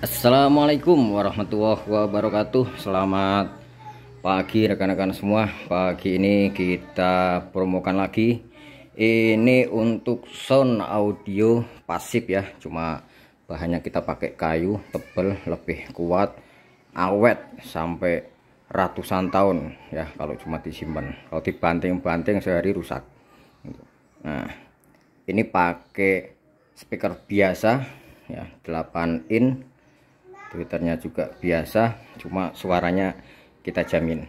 Assalamualaikum warahmatullahi wabarakatuh. Selamat pagi rekan-rekan semua. Pagi ini kita promokan lagi. Ini untuk sound audio pasif ya. Cuma bahannya kita pakai kayu tebel lebih kuat Awet sampai ratusan tahun ya Kalau cuma disimpan. Kalau dibanting-banting sehari rusak. Nah ini pakai speaker biasa ya 8 in twitternya juga biasa cuma suaranya kita jamin.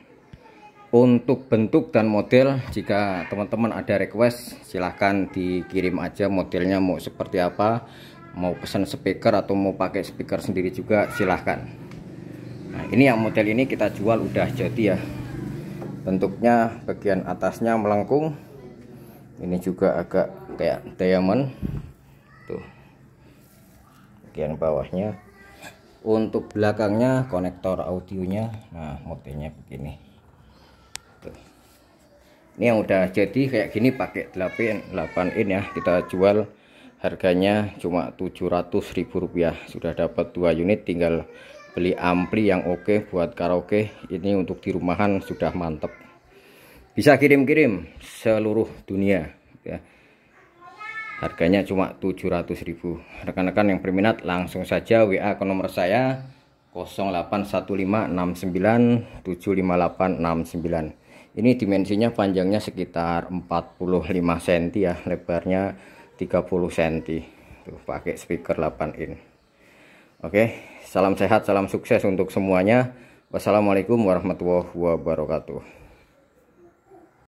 Untuk bentuk dan model jika teman-teman ada request silahkan dikirim aja modelnya mau seperti apa mau pesan speaker atau mau pakai speaker sendiri juga silahkan. Nah ini yang model ini kita jual udah jadi ya. Bentuknya bagian atasnya melengkung. Ini juga agak kayak diamond. Tuh bagian bawahnya untuk belakangnya konektor audionya. Nah modelnya begini. Tuh. ini yang udah jadi kayak gini pakai 8 8 in ya. Kita jual harganya cuma Rp700.000 sudah dapat dua unit tinggal beli ampli yang oke buat karaoke. Ini untuk di rumahan sudah mantep. Bisa kirim-kirim seluruh dunia ya harganya cuma 700.000 rekan-rekan yang berminat langsung saja WA ke nomor saya 081569758869 ini dimensinya panjangnya sekitar 45 cm ya lebarnya 30 cm tuh pakai speaker 8 in. Oke salam sehat salam sukses untuk semuanya. Wassalamualaikum warahmatullahi wabarakatuh